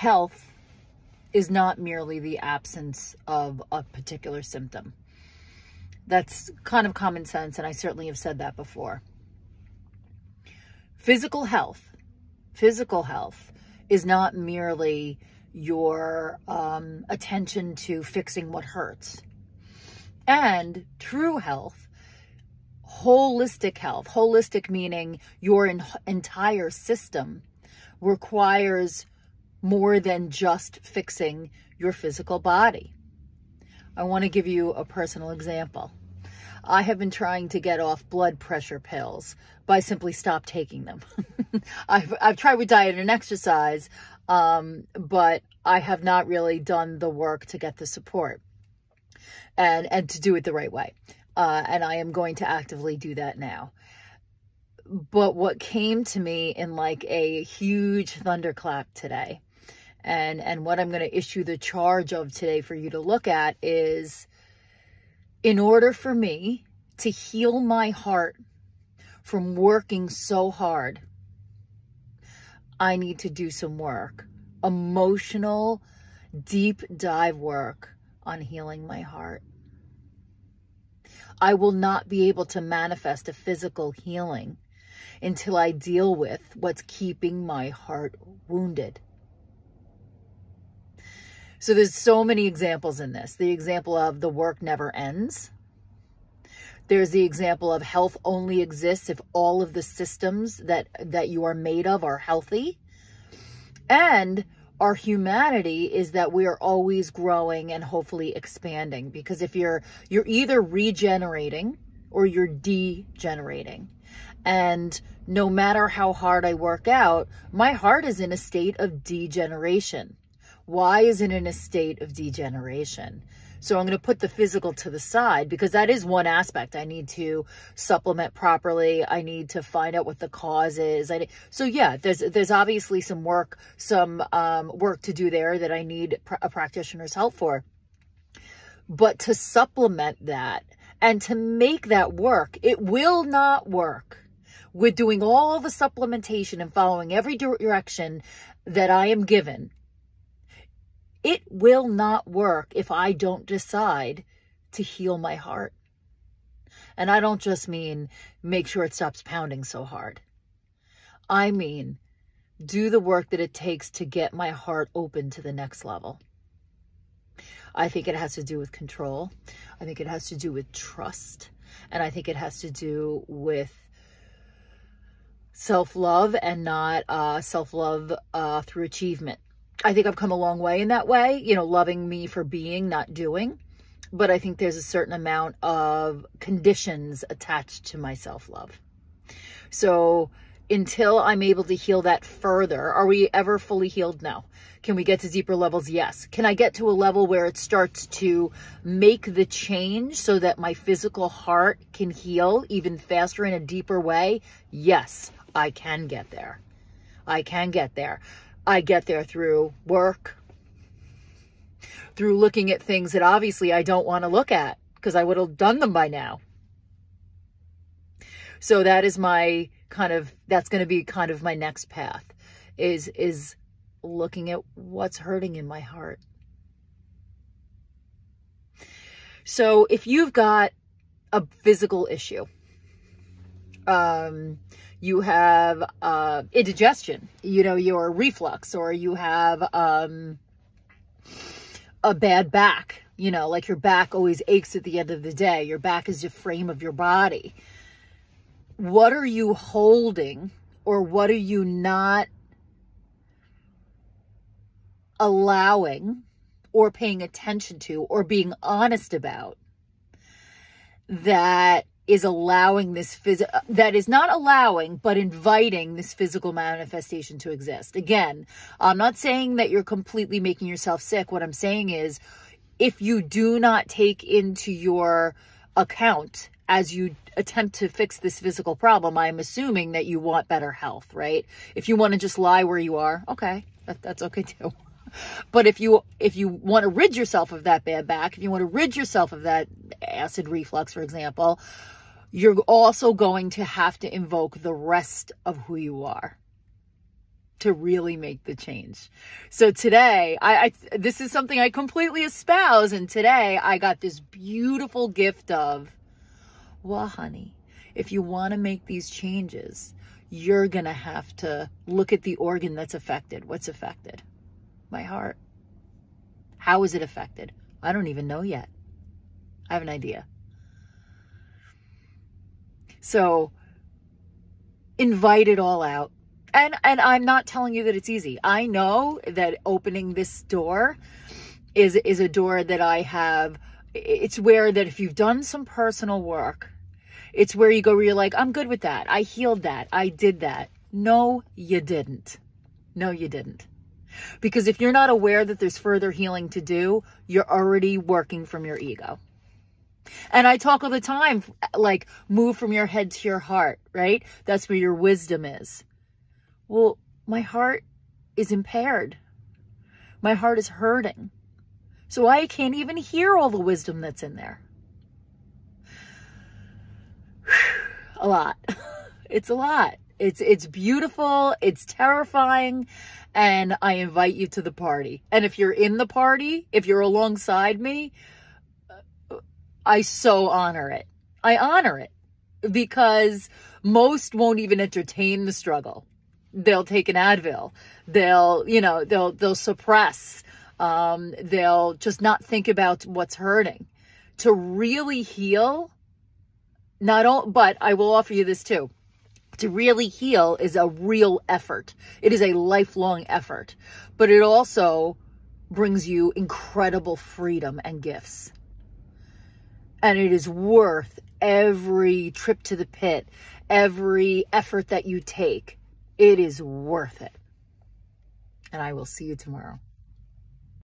health is not merely the absence of a particular symptom. That's kind of common sense, and I certainly have said that before. Physical health, physical health is not merely your um, attention to fixing what hurts. And true health, holistic health, holistic meaning your entire system requires more than just fixing your physical body. I want to give you a personal example. I have been trying to get off blood pressure pills by simply stop taking them. I've, I've tried with diet and exercise, um, but I have not really done the work to get the support and, and to do it the right way. Uh, and I am going to actively do that now. But what came to me in like a huge thunderclap today and and what I'm going to issue the charge of today for you to look at is in order for me to heal my heart from working so hard I need to do some work emotional deep dive work on healing my heart I will not be able to manifest a physical healing until I deal with what's keeping my heart wounded. So there's so many examples in this. The example of the work never ends. There's the example of health only exists if all of the systems that, that you are made of are healthy. And our humanity is that we are always growing and hopefully expanding because if you're you're either regenerating or you're degenerating and no matter how hard I work out my heart is in a state of degeneration why is it in a state of degeneration? So I'm going to put the physical to the side because that is one aspect. I need to supplement properly. I need to find out what the cause is. I, so yeah, there's there's obviously some work, some um, work to do there that I need a practitioner's help for. But to supplement that and to make that work, it will not work with doing all the supplementation and following every direction that I am given it will not work if I don't decide to heal my heart. And I don't just mean make sure it stops pounding so hard. I mean, do the work that it takes to get my heart open to the next level. I think it has to do with control. I think it has to do with trust. And I think it has to do with self-love and not uh, self-love uh, through achievement. I think I've come a long way in that way, you know, loving me for being, not doing. But I think there's a certain amount of conditions attached to my self-love. So until I'm able to heal that further, are we ever fully healed? No. Can we get to deeper levels? Yes. Can I get to a level where it starts to make the change so that my physical heart can heal even faster in a deeper way? Yes, I can get there. I can get there. I get there through work, through looking at things that obviously I don't want to look at because I would have done them by now. So that is my kind of, that's going to be kind of my next path is, is looking at what's hurting in my heart. So if you've got a physical issue, um, you have uh, indigestion, you know, your reflux, or you have um, a bad back, you know, like your back always aches at the end of the day. Your back is the frame of your body. What are you holding or what are you not allowing or paying attention to or being honest about that is allowing this physical, uh, that is not allowing, but inviting this physical manifestation to exist. Again, I'm not saying that you're completely making yourself sick. What I'm saying is if you do not take into your account as you attempt to fix this physical problem, I'm assuming that you want better health, right? If you want to just lie where you are, okay, that, that's okay too. But if you if you want to rid yourself of that bad back, if you want to rid yourself of that acid reflux, for example, you're also going to have to invoke the rest of who you are. to really make the change. So today, I, I this is something I completely espouse. And today I got this beautiful gift of, well, honey, if you want to make these changes, you're going to have to look at the organ that's affected. What's affected? My heart. How is it affected? I don't even know yet. I have an idea. So invite it all out. And and I'm not telling you that it's easy. I know that opening this door is is a door that I have it's where that if you've done some personal work, it's where you go where you're like, I'm good with that. I healed that. I did that. No, you didn't. No, you didn't. Because if you're not aware that there's further healing to do, you're already working from your ego. And I talk all the time, like move from your head to your heart, right? That's where your wisdom is. Well, my heart is impaired. My heart is hurting. So I can't even hear all the wisdom that's in there. a lot. It's a lot. It's it's beautiful, it's terrifying, and I invite you to the party. And if you're in the party, if you're alongside me, I so honor it. I honor it because most won't even entertain the struggle. They'll take an Advil. They'll, you know, they'll, they'll suppress. Um, they'll just not think about what's hurting. To really heal, not all, but I will offer you this too. To really heal is a real effort. It is a lifelong effort, but it also brings you incredible freedom and gifts and it is worth every trip to the pit, every effort that you take. It is worth it. And I will see you tomorrow.